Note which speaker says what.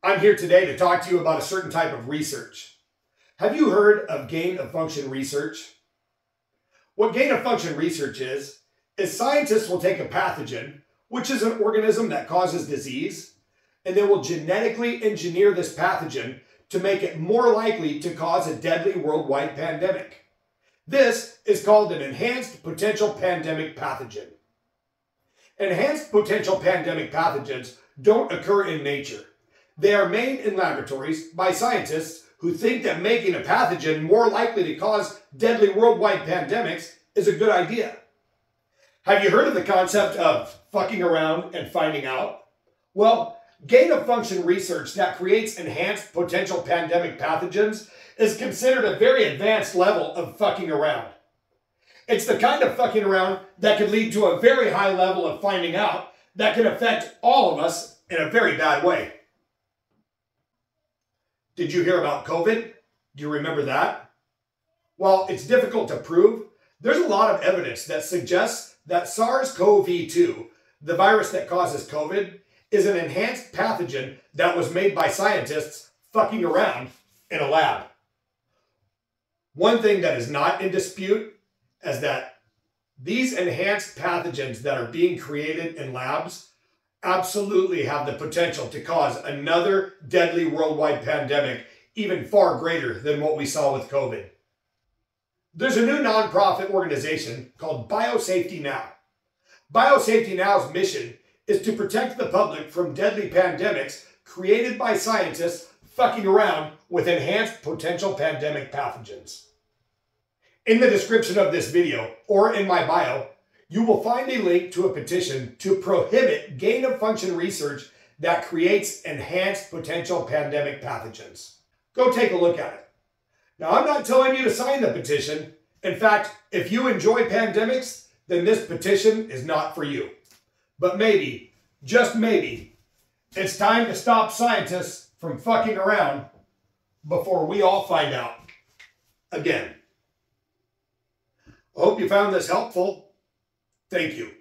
Speaker 1: I'm here today to talk to you about a certain type of research. Have you heard of gain of function research? What gain of function research is, is scientists will take a pathogen, which is an organism that causes disease, and they will genetically engineer this pathogen to make it more likely to cause a deadly worldwide pandemic. This is called an enhanced potential pandemic pathogen. Enhanced potential pandemic pathogens don't occur in nature. They are made in laboratories by scientists who think that making a pathogen more likely to cause deadly worldwide pandemics is a good idea. Have you heard of the concept of fucking around and finding out? Well, gain of function research that creates enhanced potential pandemic pathogens is considered a very advanced level of fucking around. It's the kind of fucking around that could lead to a very high level of finding out that can affect all of us in a very bad way. Did you hear about COVID? Do you remember that? While it's difficult to prove, there's a lot of evidence that suggests that SARS-CoV-2, the virus that causes COVID, is an enhanced pathogen that was made by scientists fucking around in a lab. One thing that is not in dispute is that these enhanced pathogens that are being created in labs absolutely have the potential to cause another deadly worldwide pandemic, even far greater than what we saw with COVID. There's a new nonprofit organization called Biosafety Now. Biosafety Now's mission is to protect the public from deadly pandemics created by scientists fucking around with enhanced potential pandemic pathogens. In the description of this video or in my bio, you will find a link to a petition to prohibit gain of function research that creates enhanced potential pandemic pathogens. Go take a look at it. Now, I'm not telling you to sign the petition. In fact, if you enjoy pandemics, then this petition is not for you. But maybe, just maybe, it's time to stop scientists from fucking around before we all find out again. I hope you found this helpful. Thank you.